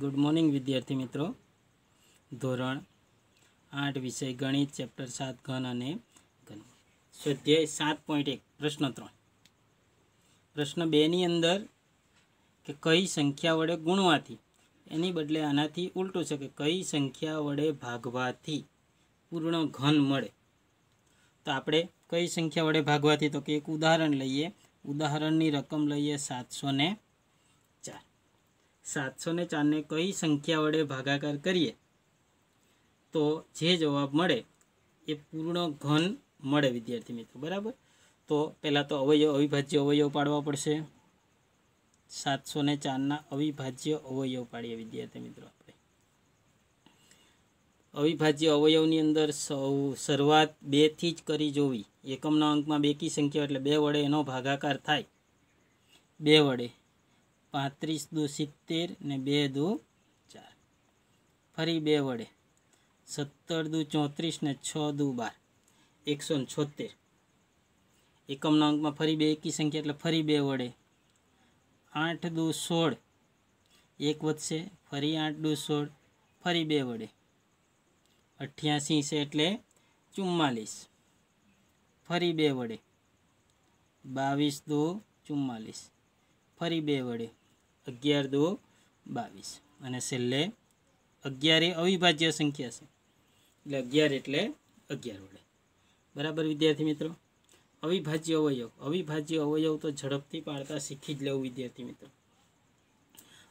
Good morning, વિદ્યાર્થી મિત્રો. ધોરણ આઠ વિષય ગણિત, ચેપ્ટર સાત ઘન અને ઘન. સ્વાધ્યાય સાત પોઈન્ટ એક, પ્રશ્ન ત્રણ. પ્રશ્ન બેની અંદર કે કઈ સંખ્યા વડે ગુણવાથી? એની બદલે આનાથી ઉલટું છે કે કઈ સંખ્યા વડે ભાગવાથી પૂર્ણ ઘન મળે? તો આપણે કઈ સંખ્યા વડે ભાગવાથી? તો કે એક ઉદાહરણ લઈએ. ઉદાહરણની રકમ લઈએ સાતસો ને સાતસો ને ચારને કઈ સંખ્યા વડે ભાગાકાર કરીએ? તો જે જવાબ મળે એ પૂર્ણ ઘન મળે, વિદ્યાર્થી મિત્રો, બરાબર? તો પહેલાં તો અવયવ, અવિભાજ્ય અવયવ પાડવા પડશે. સાતસો ને ચારના અવિભાજ્ય અવયવ પાડીએ, વિદ્યાર્થી મિત્રો, આપણે. અવિભાજ્ય અવયવની અંદર સૌ, શરૂઆત બેથી જ કરી જોવી. એકમના અંકમાં બેકી સંખ્યા એટલે બે વડે એનો ભાગાકાર થાય. બે વડે. પાંત્રીસ દુ સિત્તેર ને બે દુ ચાર. ફરી બે વડે. સત્તર દુ ચોત્રીસ ને છ દુ બાર. એકસો ને છોતેર એકમના અંકમાં ફરી બે એકી સંખ્યા એટલે ફરી બે વડે. આઠ દુ સોળ. એક વધશે. ફરી આઠ દુ સોળ. ફરી બે વડે. અઠ્યાસી છે એટલે ચુમ્માલીસ. ફરી બે વડે. બાવીસ દો ચુમ્માલીસ. ફરી બે વડે. અગિયાર દો બાવીસ. અને છેલ્લે અગિયાર એ અવિભાજ્ય સંખ્યા છે. એટલે અગિયાર એટલે અગિયાર વડે. બરાબર વિદ્યાર્થી મિત્રો? અવિભાજ્ય અવયવ. અવિભાજ્ય અવયવ તો ઝડપથી પાડતા શીખી જ લેવું વિદ્યાર્થી મિત્રો.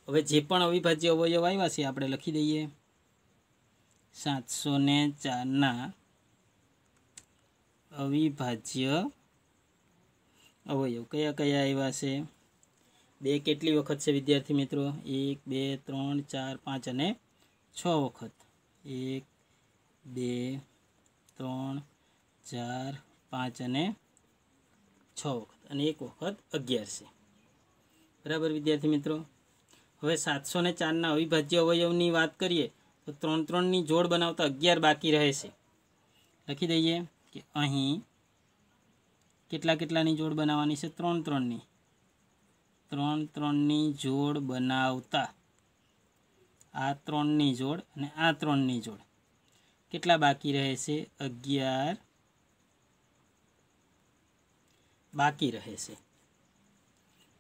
હવે જે પણ અવિભાજ્ય અવયવ આવ્યા છે આપણે લખી દઈએ. સાતસો ને ચારના અવિભાજ્ય અવયવ. કયા કયા આવ્યા છે? બે કેટલી વખત છે વિદ્યાર્થી મિત્રો? એક, બે, ત્રણ, ચાર, પાંચ અને છ વખત. એક, બે, ત્રણ, ચાર, પાંચ અને છ વખત અને એક વખત અગિયાર છે. બરાબર વિદ્યાર્થી મિત્રો? હવે સાતસો ને ચારના અવિભાજ્ય અવયવની વાત કરીએ, તો ત્રણ ત્રણની જોડ બનાવતા અગિયાર બાકી રહે છે. લખી દઈએ કે અહીં કેટલા કેટલાની જોડ બનાવવાની છે? ત્રણ ત્રણની. ત્રણ ત્રણની જોડ બનાવતા. આ ત્રણની જોડ અને આ ત્રણની જોડ. કેટલા બાકી રહે છે? અગિયાર. બાકી રહે છે.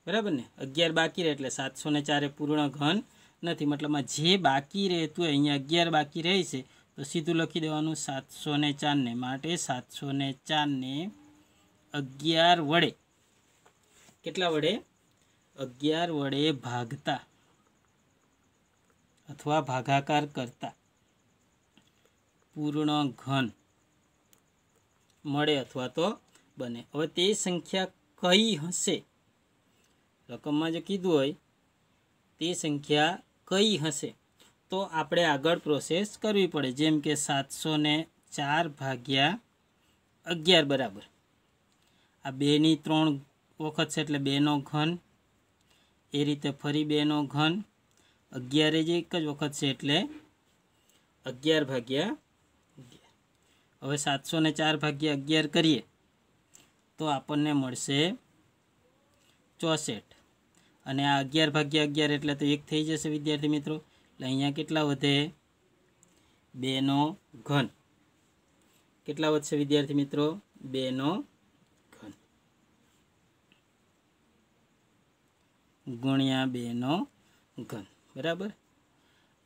બરાબર ને? અગિયાર બાકી રહે એટલે સાતસો ને ચારે પૂર્ણ ઘન નથી. મતલબમાં જે બાકી રહેતું હોય, અહીંયા અગિયાર બાકી રહે છે, તો સીધું લખી દેવાનું સાતસો ને ચારને માટે સાતસો ને ચારને અગિયાર વડે. કેટલા વડે? અગિયાર વડે ભાગતા અથવા ભાગાકાર કરતા. પૂર્ણ ઘન મળે અથવા તો બને. હવે તે સંખ્યા કઈ હશે? રકમમાં જે કીધું હોય, તે સંખ્યા કઈ હશે? તો આપણે આગળ પ્રોસેસ કરવી પડે. જેમ કે સાતસો ને ચાર ભાગ્યા અગિયાર બરાબર. આ બેની ત્રણ વખત છે એટલે બેનો ઘન એ રીતે ફરી બેનો ઘન અગિયારે જ એક જ વખત છે એટલે અગિયાર ભાગ્યા હવે સાતસો ને ચાર ભાગ્યા અગિયાર કરીએ તો આપણને મળશે ચોસઠ. અને આ અગિયાર ભાગ્યા અગિયાર એટલે તો એક થઈ જશે વિદ્યાર્થી મિત્રો. એટલે અહીંયા કેટલા વધે? બેનો ઘન. કેટલા વધશે વિદ્યાર્થી મિત્રો? બેનો ગુણ્યા બેનો ઘન. બરાબર?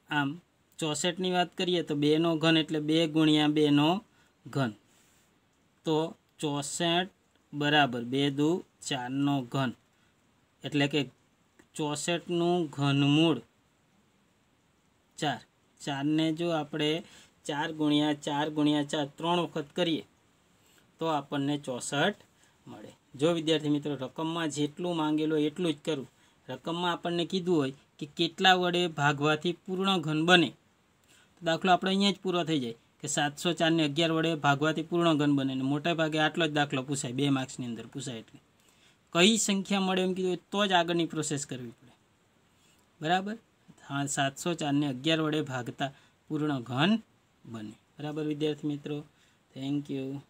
આમ ચોસઠની વાત કરીએ તો બેનો ઘન એટલે બે ગુણ્યા બેનો ઘન. તો ચોસઠ બરાબર બે દુ ચારનો ઘન. એટલે કે ચોસઠનું ઘનમૂળ ચાર. ચારને જો આપણે ચાર ગુણ્યા ચાર ગુણ્યા ચાર ત્રણ વખત કરીએ તો આપણને ચોસઠ મળે. જો વિદ્યાર્થી મિત્રો રકમમાં જેટલું માંગેલું એટલું જ કરું. રકમમાં આપણને કીધું હોય કે કેટલા વડે ભાગવાથી પૂર્ણ ઘન બને. તો દાખલો આપણે અહીંયા જ પૂરો થઈ જાય કે સાતસો ચારને અગિયાર વડે ભાગવાથી પૂર્ણ ઘન બને અને મોટા ભાગે આટલો જ દાખલો પૂછાય, બે માર્ક્સની અંદર પૂછાય એટલે. કઈ સંખ્યા મળે એમ કીધું તો જ આગળની પ્રોસેસ કરવી પડે. બરાબર? હા, સાતસો ચારને અગિયાર વડે ભાગતા પૂર્ણ ઘન બને. બરાબર વિદ્યાર્થી મિત્રો? Thank you